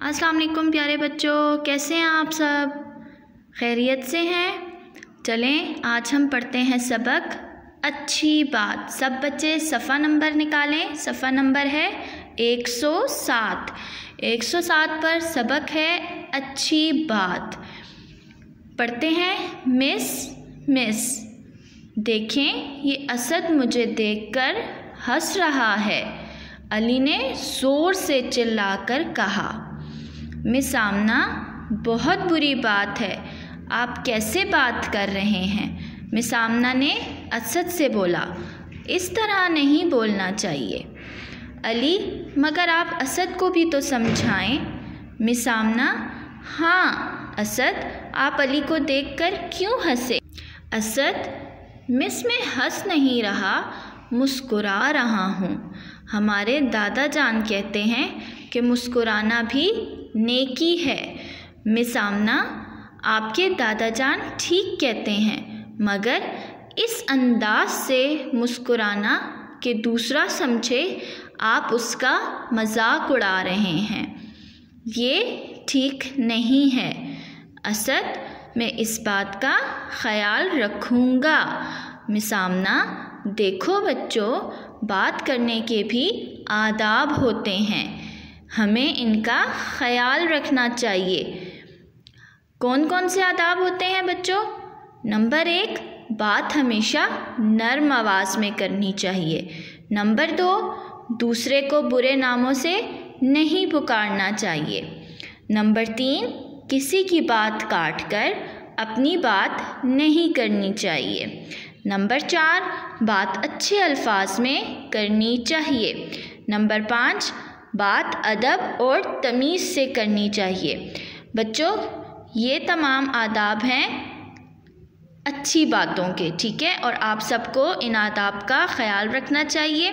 अस्सलाम वालेकुम प्यारे बच्चों, कैसे हैं आप सब? खैरियत से हैं? चलें, आज हम पढ़ते हैं सबक। अच्छी बात। सब बच्चे सफ़ा नंबर निकालें। सफ़ा नंबर है एक सौ सात। एक सौ सात पर सबक है अच्छी बात। पढ़ते हैं मिस मिस। देखें, ये असद मुझे देखकर हंस रहा है। अली ने ज़ोर से चिल्लाकर कहा मिस आमना बहुत बुरी बात है। आप कैसे बात कर रहे हैं? मिस आमना ने असद से बोला, इस तरह नहीं बोलना चाहिए। अली, मगर आप असद को भी तो समझाएँ। मिस आमना हाँ असद, आप अली को देखकर क्यों हंसे? असद, मिस, में हंस नहीं रहा, मुस्कुरा रहा हूँ। हमारे दादा जान कहते हैं कि मुस्कुराना भी नेकी है। मिस आमना आपके दादा जान ठीक कहते हैं, मगर इस अंदाज से मुस्कुराना कि दूसरा समझे, आप उसका मज़ाक उड़ा रहे हैं। ये ठीक नहीं है। असद, मैं इस बात का ख्याल रखूँगा। मिसामना देखो बच्चों, बात करने के भी आदाब होते हैं। हमें इनका ख्याल रखना चाहिए। कौन कौन से आदाब होते हैं बच्चों? नंबर एक, बात हमेशा नर्म आवाज़ में करनी चाहिए। नंबर दो, दूसरे को बुरे नामों से नहीं पुकारना चाहिए। नंबर तीन, किसी की बात काट कर अपनी बात नहीं करनी चाहिए। नंबर चार, बात अच्छे अल्फाज में करनी चाहिए। नंबर पाँच बात, अदब और तमीज़ से करनी चाहिए। बच्चों, ये तमाम आदाब हैं अच्छी बातों के, ठीक है? और आप सबको इन आदाब का ख्याल रखना चाहिए।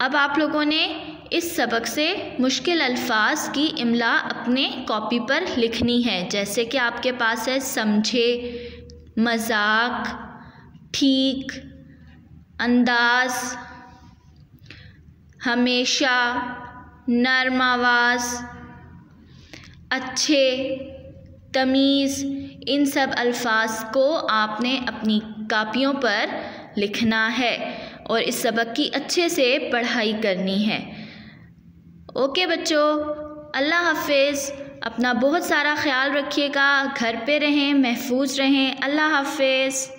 अब आप लोगों ने इस सबक से मुश्किल अल्फाज की इमला अपने कॉपी पर लिखनी है। जैसे कि आपके पास है, समझे, मज़ाक, ठीक, अंदाज हमेशा नर्म आवाज़, अच्छे तमीज़, इन सब अल्फाज को आपने अपनी कापियों पर लिखना है और इस सबक की अच्छे से पढ़ाई करनी है। ओके बच्चों, अल्लाह हाफिज़। अपना बहुत सारा ख्याल रखिएगा। घर पे रहें, महफूज रहें। अल्लाह हाफिज़।